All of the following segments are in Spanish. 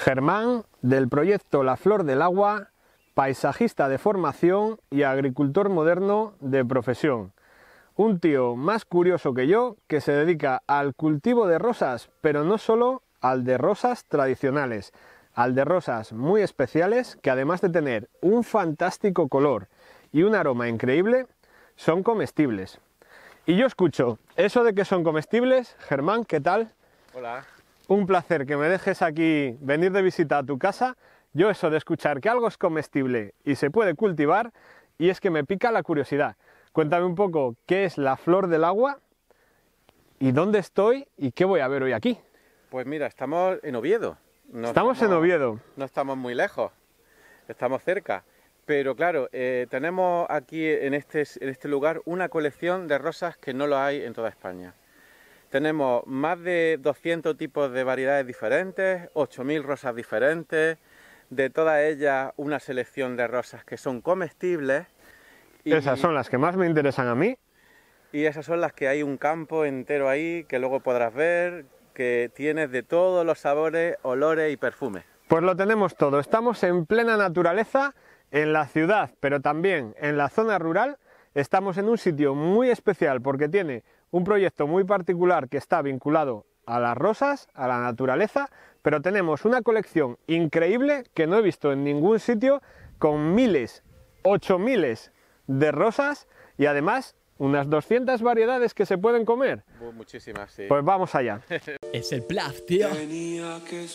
Germán, del proyecto La Flor del Agua, paisajista de formación y agricultor moderno de profesión. Un tío más curioso que yo que se dedica al cultivo de rosas, pero no solo al de rosas tradicionales, al de rosas muy especiales que además de tener un fantástico color y un aroma increíble, son comestibles. Y yo escucho, eso de que son comestibles, Germán, ¿qué tal? Hola. Un placer que me dejes aquí venir de visita a tu casa. Yo eso de escuchar que algo es comestible y se puede cultivar, y es que me pica la curiosidad. Cuéntame un poco qué es la flor del agua y dónde estoy y qué voy a ver hoy aquí. Pues mira, estamos en Oviedo. No estamos, en Oviedo. No estamos muy lejos, estamos cerca. Pero claro, eh, tenemos aquí en este, en este lugar una colección de rosas que no lo hay en toda España. Tenemos más de 200 tipos de variedades diferentes, 8.000 rosas diferentes, de todas ellas una selección de rosas que son comestibles. Y, esas son las que más me interesan a mí. Y esas son las que hay un campo entero ahí que luego podrás ver, que tienes de todos los sabores, olores y perfumes. Pues lo tenemos todo, estamos en plena naturaleza, en la ciudad, pero también en la zona rural. Estamos en un sitio muy especial porque tiene un proyecto muy particular que está vinculado a las rosas, a la naturaleza, pero tenemos una colección increíble que no he visto en ningún sitio con miles, ocho miles de rosas y además unas 200 variedades que se pueden comer. Muchísimas, sí. Pues vamos allá. es el plaf, tío. que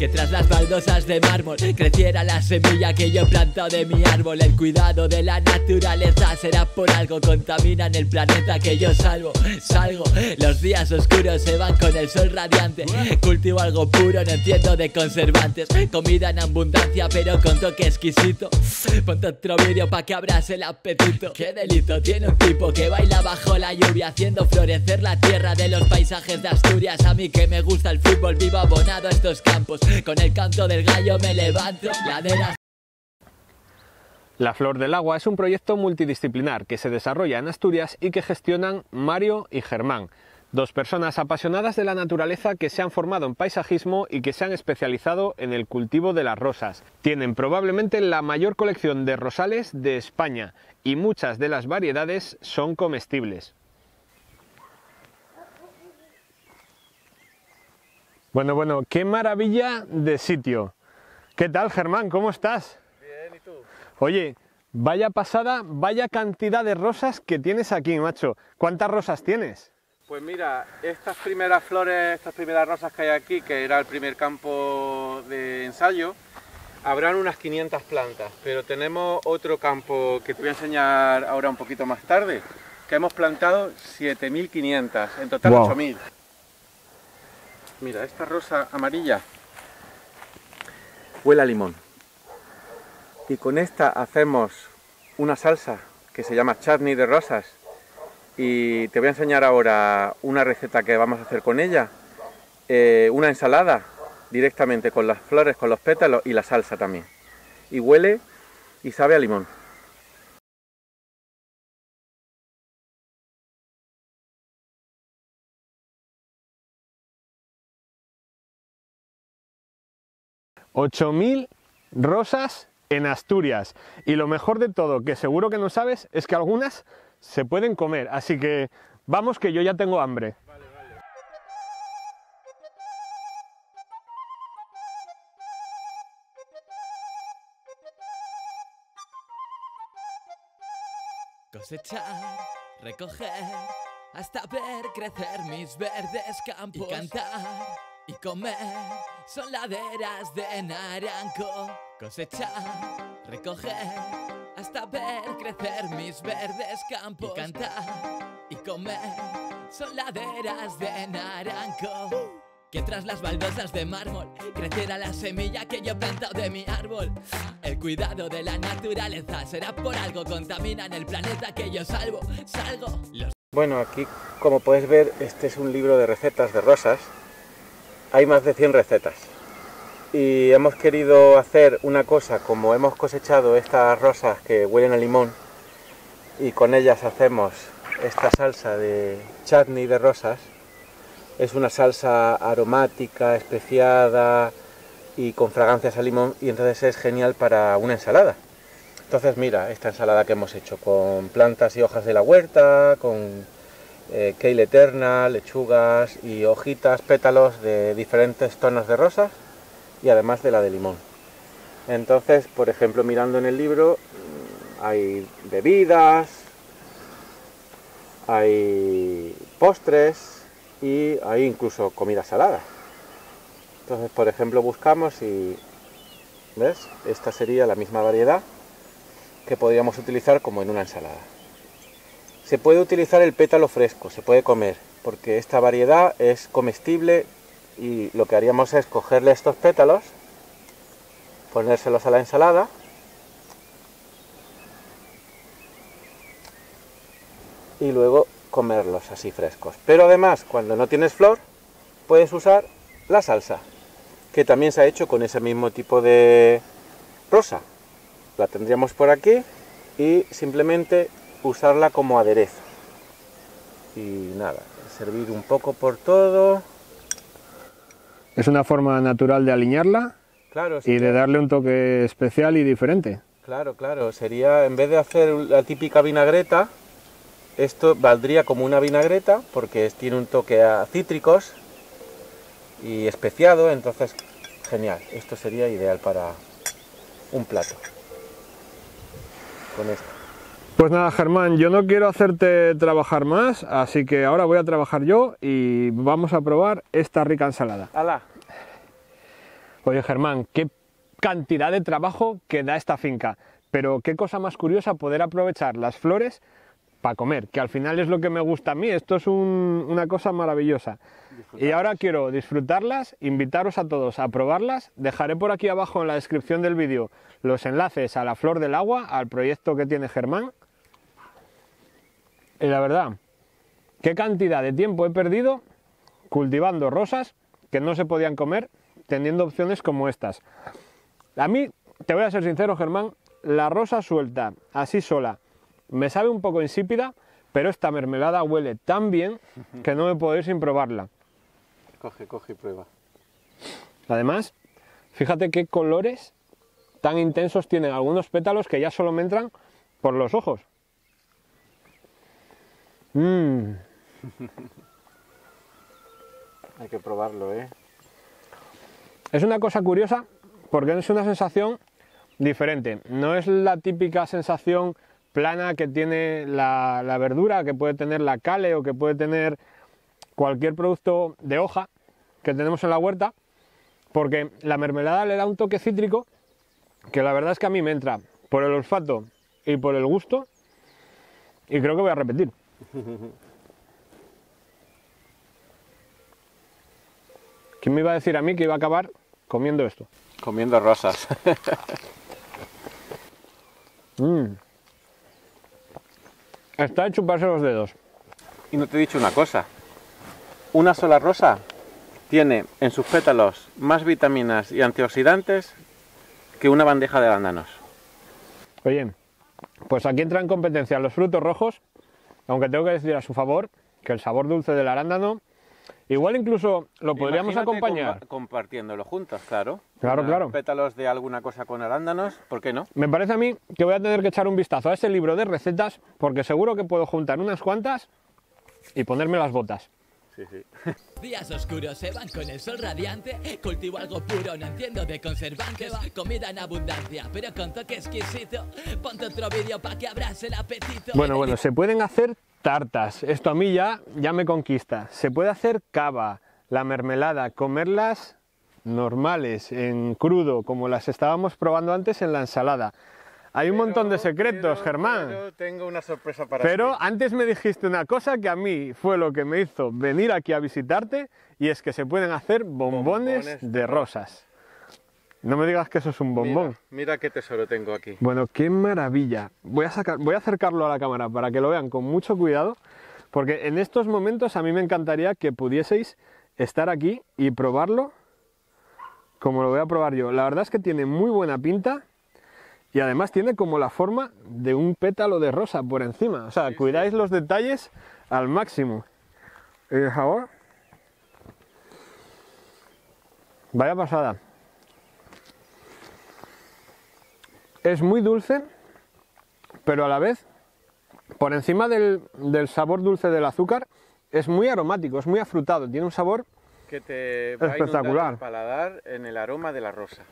que tras las baldosas de mármol creciera la semilla que yo he plantado de mi árbol. El cuidado de la naturaleza será por algo, contaminan el planeta que yo salvo. Salgo, los días oscuros se van con el sol radiante. Cultivo algo puro, no entiendo de conservantes. Comida en abundancia, pero con toque exquisito. Ponte otro vídeo pa' que abras el apetito. Qué delito tiene un tipo que baila bajo la lluvia, haciendo florecer la tierra de los paisajes de Asturias. A mí que me gusta el fútbol, vivo abonado a estos campos. Con el canto del gallo me levanto, La Flor del Agua es un proyecto multidisciplinar que se desarrolla en Asturias y que gestionan Mario y Germán, dos personas apasionadas de la naturaleza que se han formado en paisajismo y que se han especializado en el cultivo de las rosas. Tienen probablemente la mayor colección de rosales de España y muchas de las variedades son comestibles. Bueno, bueno, qué maravilla de sitio. ¿Qué tal, Germán? ¿Cómo estás? Bien, ¿y tú? Oye, vaya pasada, vaya cantidad de rosas que tienes aquí, macho. ¿Cuántas rosas tienes? Pues mira, estas primeras flores, estas primeras rosas que hay aquí, que era el primer campo de ensayo, habrán unas 500 plantas, pero tenemos otro campo que te voy a enseñar ahora un poquito más tarde, que hemos plantado 7.500, en total 8.000. Mira, esta rosa amarilla huele a limón. Y con esta hacemos una salsa que se llama chutney de rosas. Y te voy a enseñar ahora una receta que vamos a hacer con ella. Eh, una ensalada directamente con las flores, con los pétalos y la salsa también. Y huele y sabe a limón. 8.000 rosas en Asturias. Y lo mejor de todo, que seguro que no sabes, es que algunas se pueden comer. Así que vamos que yo ya tengo hambre. Vale, vale. Cosechar, recoger, hasta ver crecer mis verdes campos y cantar y comer son laderas de naranjo. Cosechar, recoger, hasta ver crecer mis verdes campos. Y cantar y comer son laderas de naranjo. Que tras las baldosas de mármol crecerá la semilla que yo he plantado de mi árbol. El cuidado de la naturaleza será por algo, contaminan el planeta que yo salvo, salgo. Bueno, aquí como puedes ver, este es un libro de recetas de rosas hay más de 100 recetas. Y hemos querido hacer una cosa, como hemos cosechado estas rosas que huelen a limón y con ellas hacemos esta salsa de chutney de rosas, es una salsa aromática, especiada y con fragancias a limón y entonces es genial para una ensalada. Entonces mira, esta ensalada que hemos hecho con plantas y hojas de la huerta, con eh, kale eterna, lechugas y hojitas, pétalos de diferentes tonos de rosas y además de la de limón. Entonces, por ejemplo, mirando en el libro, mm, hay bebidas, hay postres y hay incluso comida salada. Entonces, por ejemplo, buscamos y, ¿ves? Esta sería la misma variedad que podríamos utilizar como en una ensalada. Se puede utilizar el pétalo fresco, se puede comer, porque esta variedad es comestible y lo que haríamos es cogerle estos pétalos, ponérselos a la ensalada y luego comerlos así frescos. Pero además, cuando no tienes flor, puedes usar la salsa, que también se ha hecho con ese mismo tipo de rosa. La tendríamos por aquí y simplemente usarla como aderezo. Y nada, servir un poco por todo. Es una forma natural de alinearla Claro, y de darle un toque especial y diferente. Claro, claro, sería en vez de hacer la típica vinagreta, esto valdría como una vinagreta porque tiene un toque a cítricos y especiado, entonces genial, esto sería ideal para un plato. Con esto. Pues nada, Germán, yo no quiero hacerte trabajar más, así que ahora voy a trabajar yo y vamos a probar esta rica ensalada. ¡Hala! Oye, Germán, qué cantidad de trabajo que da esta finca, pero qué cosa más curiosa poder aprovechar las flores para comer, que al final es lo que me gusta a mí, esto es un- una cosa maravillosa. Y ahora quiero disfrutarlas, invitaros a todos a probarlas, dejaré por aquí abajo en la descripción del vídeo los enlaces a la flor del agua, al proyecto que tiene Germán. Y la verdad, qué cantidad de tiempo he perdido cultivando rosas que no se podían comer teniendo opciones como estas. A mí, te voy a ser sincero, Germán, la rosa suelta, así sola, me sabe un poco insípida, pero esta mermelada huele tan bien que no me puedo ir sin probarla. Coge, coge y prueba. Además, fíjate qué colores tan intensos tienen algunos pétalos que ya solo me entran por los ojos. Mmm, Hay que probarlo, ¿eh? Es una cosa curiosa porque es una sensación diferente. No es la típica sensación plana que tiene la, la verdura, que puede tener la cale o que puede tener cualquier producto de hoja que tenemos en la huerta, porque la mermelada le da un toque cítrico que la verdad es que a mí me entra por el olfato y por el gusto y creo que voy a repetir. ¿Quién me iba a decir a mí que iba a acabar comiendo esto? Comiendo rosas. Mm. Está de chuparse los dedos. y no te he dicho una cosa. Una sola rosa tiene en sus pétalos más vitaminas y antioxidantes que una bandeja de arándanos. Oye, pues aquí entra en competencia los frutos rojos, aunque tengo que decir a su favor que el sabor dulce del arándano, igual incluso lo podríamos Imagínate acompañar. compa- compartiéndolo juntos, claro. Claro, claro. Pétalos de alguna cosa con arándanos, ¿por qué no? Me parece a mí que voy a tener que echar un vistazo a este libro de recetas, porque seguro que puedo juntar unas cuantas y ponerme las botas. Sí, sí. Días oscuros se van con el sol radiante Cultivo algo puro, no entiendo de conservantes Comida en abundancia, pero con toque exquisito Ponte otro vídeo pa' que abras el apetito Bueno, bueno, se pueden hacer tartas. Esto a mí ya, ya me conquista. Se puede hacer cava, la mermelada, comerlas normales, en crudo, como las estábamos probando antes en la ensalada. Hay un montón de secretos, Pero- Germán. pero tengo una sorpresa para Pero antes me dijiste una cosa que a mí fue lo que me hizo venir aquí a visitarte y es que se pueden hacer bombones, Bombones de rosas. No me digas que eso es un bombón. Mira, mira qué tesoro tengo aquí. Bueno, qué maravilla. Voy a, sacar, voy a acercarlo a la cámara para que lo vean con mucho cuidado, porque en estos momentos a mí me encantaría que pudieseis estar aquí y probarlo como lo voy a probar yo. La verdad es que tiene muy buena pinta y además tiene como la forma de un pétalo de rosa por encima. O sea, cuidáis los detalles al máximo. ¿Y el sabor? Vaya pasada. Es muy dulce, pero a la vez, por encima del, del sabor dulce del azúcar, es muy aromático, es muy afrutado, tiene un sabor que te va espectacular. A el paladar en el aroma de la rosa.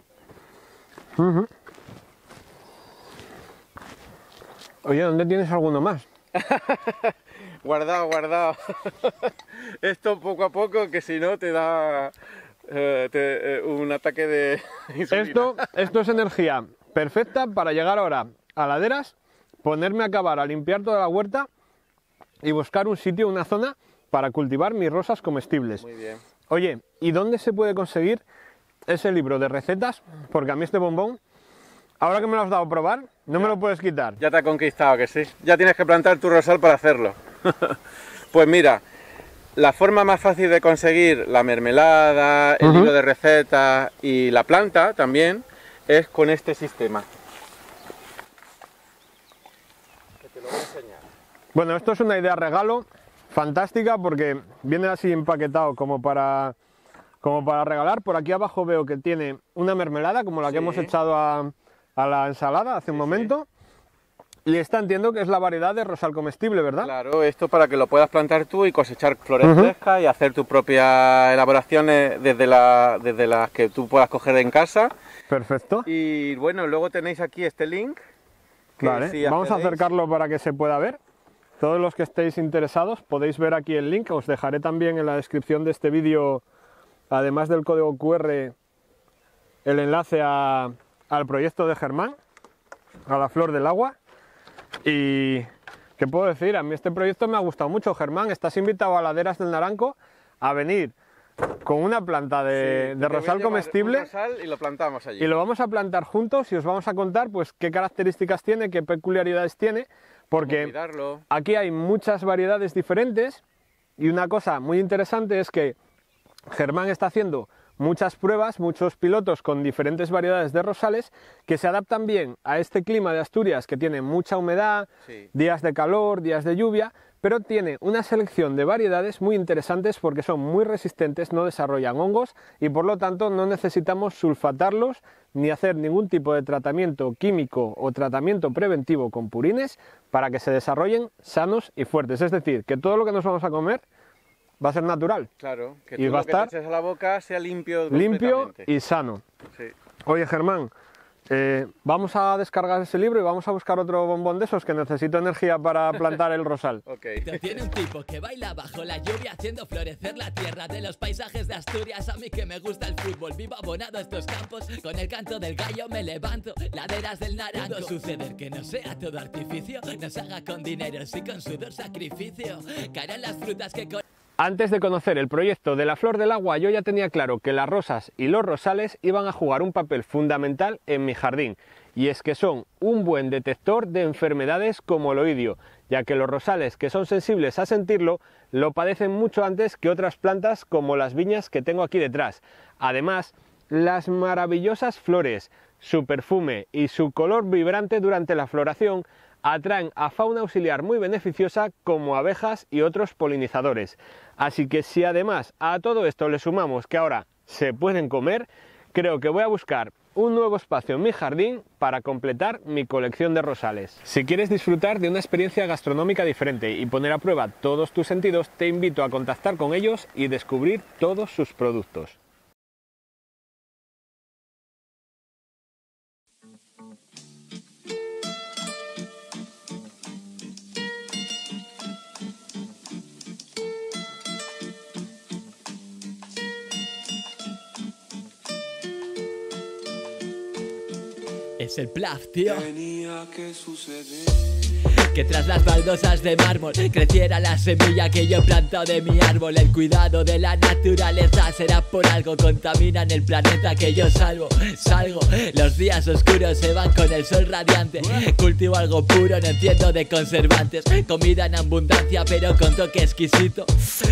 Oye, ¿dónde tienes alguno más? guardado, guardado. Esto poco a poco, que si no te da eh, eh, un ataque de Esto, esto es energía perfecta para llegar ahora a laderas, ponerme a acabar a limpiar toda la huerta y buscar un sitio, una zona para cultivar mis rosas comestibles. Muy bien. Oye, ¿y dónde se puede conseguir ese libro de recetas? Porque a mí este bombón, ahora que me lo has dado a probar, no me lo puedes quitar. Ya te ha conquistado, que sí. Ya tienes que plantar tu rosal para hacerlo. pues mira, la forma más fácil de conseguir la mermelada, el libro de recetas y la planta también es con este sistema. Que te lo voy a enseñar. Bueno, esto es una idea regalo fantástica porque viene así empaquetado como para, como para regalar. Por aquí abajo veo que tiene una mermelada como la que hemos echado a, la ensalada hace un momento. Y esta entiendo que es la variedad de rosal comestible, ¿verdad? Claro, esto para que lo puedas plantar tú y cosechar flores frescas y hacer tus propias elaboraciones desde, la, desde las que tú puedas coger en casa. Perfecto. Y bueno, luego tenéis aquí este link. vale, vamos a acercarlo para que se pueda ver. Todos los que estéis interesados podéis ver aquí el link, os dejaré también en la descripción de este vídeo, además del código QR, el enlace al proyecto de Germán, a la flor del agua. Y, ¿qué puedo decir? A mí este proyecto me ha gustado mucho. Germán, estás invitado a Laderas del Naranco a venir con una planta de, rosal comestible y lo plantamos allí. Y lo vamos a plantar juntos y os vamos a contar pues qué características tiene, qué peculiaridades tiene porque aquí hay muchas variedades diferentes y una cosa muy interesante es que Germán está haciendo muchas pruebas, muchos pilotos con diferentes variedades de rosales que se adaptan bien a este clima de Asturias que tiene mucha humedad, días de calor, días de lluvia, pero tiene una selección de variedades muy interesantes porque son muy resistentes, no desarrollan hongos y por lo tanto no necesitamos sulfatarlos ni hacer ningún tipo de tratamiento químico o tratamiento preventivo con purines para que se desarrollen sanos y fuertes. Es decir, que todo lo que nos vamos a comer va a ser natural. Claro, que y va a estar a la boca sea limpio. Limpio y sano. Oye Germán, eh, vamos a descargar ese libro y vamos a buscar otro bombón de esos que necesito energía para plantar el rosal. okay. Tiene un tipo que baila bajo la lluvia haciendo florecer la tierra de los paisajes de Asturias. A mí que me gusta el fútbol, vivo abonado a estos campos. Con el canto del gallo me levanto, laderas del naranjo. Pudo suceder que no sea todo artificio, no se haga con dinero, sí con sudor sacrificio. Caerán las frutas que... Antes de conocer el proyecto de la Flor del Agua yo ya tenía claro que las rosas y los rosales iban a jugar un papel fundamental en mi jardín y es que son un buen detector de enfermedades como el oidio, ya que los rosales que son sensibles a sentirlo lo padecen mucho antes que otras plantas como las viñas que tengo aquí detrás. Además, las maravillosas flores, su perfume y su color vibrante durante la floración atraen a fauna auxiliar muy beneficiosa como abejas y otros polinizadores. Así que si además a todo esto le sumamos que ahora se pueden comer, creo que voy a buscar un nuevo espacio en mi jardín para completar mi colección de rosales. Si quieres disfrutar de una experiencia gastronómica diferente y poner a prueba todos tus sentidos, te invito a contactar con ellos y descubrir todos sus productos. Es el plaf, tío. Tras las baldosas de mármol creciera la semilla que yo he plantado de mi árbol. El cuidado de la naturaleza será por algo. Contaminan el planeta que yo salvo. Salgo, los días oscuros se van con el sol radiante. Cultivo algo puro, no entiendo de conservantes. Comida en abundancia, pero con toque exquisito.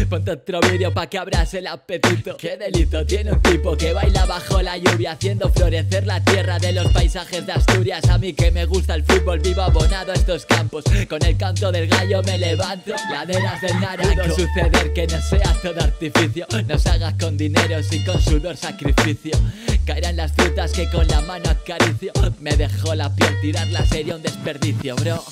Ponte otro vídeo pa' que abras el apetito. Qué delito tiene un tipo que baila bajo la lluvia, haciendo florecer la tierra de los paisajes de Asturias. A mí que me gusta el fútbol, vivo abonado a estos campos. Con el canto del gallo me levanto, laderas del naranjo. suceder que no sea todo artificio. No hagas con dinero, y con sudor sacrificio. Caerán las frutas que con la mano acaricio. Me dejó la piel tirarla sería un desperdicio, bro.